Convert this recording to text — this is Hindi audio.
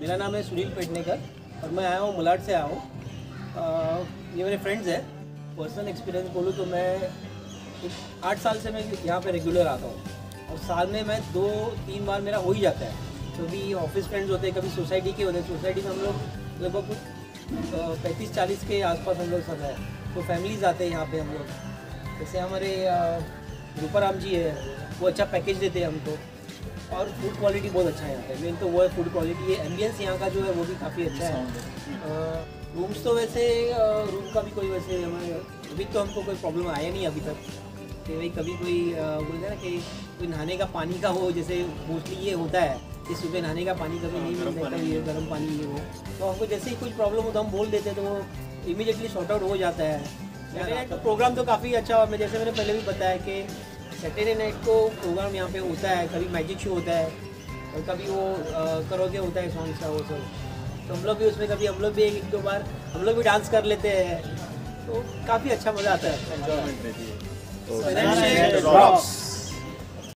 मेरा नाम है सुनील पेटनेकर और मैं आया हूँ, मलाड से आया हूँ। ये मेरे फ्रेंड्स हैं। पर्सनल एक्सपीरियंस बोलूँ तो मैं आठ साल से मैं यहाँ पे रेगुलर आता हूँ। और साल में मैं दो, तीन बार मेरा हो ही जाता है। कभी तो ऑफ़िस फ्रेंड्स होते हैं, कभी सोसाइटी के होते हैं। सोसाइटी में हम लोग लगभग कुछ पैंतीस, चालीस के आसपास हम लोग सब हैं। तो फैमिलीज़ आते हैं यहाँ पे हम लोग। जैसे हमारे रूपाराम जी है, वो अच्छा पैकेज देते हैं हमको। और फ़ूड क्वालिटी बहुत अच्छा है यहाँ पे. मेन तो वो है फ़ूड क्वालिटी ये एम्बियंस यहाँ का जो है वो भी काफ़ी अच्छा है. रूम्स तो वैसे रूम का भी कोई वैसे हमारे अभी तो हमको कोई प्रॉब्लम आया नहीं अभी तक. कि भाई कभी कोई बोलते हैं ना कि कोई नहाने का पानी का हो जैसे मोस्टली ये होता है कि सुबह नहाने का पानी कभी नहीं मिलता है कभी ये गर्म पानी ये हो तो हमको जैसे ही कुछ प्रॉब्लम हो तो हम बोल देते हैं तो वो इमीडिएटली शॉर्ट आउट हो जाता है. सैटरडे नाइट का प्रोग्राम तो काफ़ी अच्छा और मैं जैसे मैंने पहले भी बताया कि सैटरडे नाइट को प्रोग्राम यहाँ पे होता है कभी मैजिक शो होता है और कभी वो करोगे होता है सॉन्ग्स का वो सब। तो हम लोग भी उसमें कभी हम लोग भी एक दो बार हम लोग भी डांस कर लेते हैं। तो काफ़ी अच्छा मज़ा आता है।